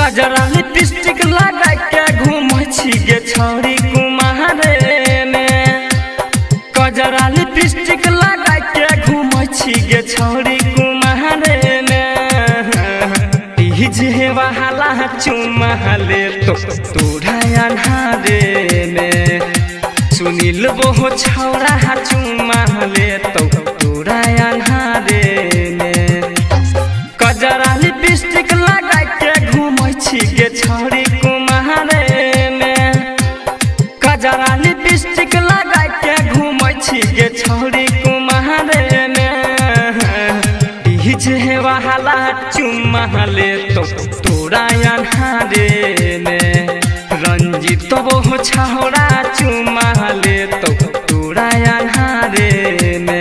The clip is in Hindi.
कजरा लिपस्टिक लगा के घूमै छी छौरी कुमारे कजरा लिपस्टिक लगा के घूमै छी छौरी कुमारे ले तो तोरा अन्हारे सुनील वो छौरा चुमा ले तो तोरा अन्हारे में। कजरा लिपस्टिक लगा गौरी कुमार वाला चुम्मा ले तो तोरा अनहारे ने रंजित तो वो छोड़ा चुम्मा ले तो तोरा ने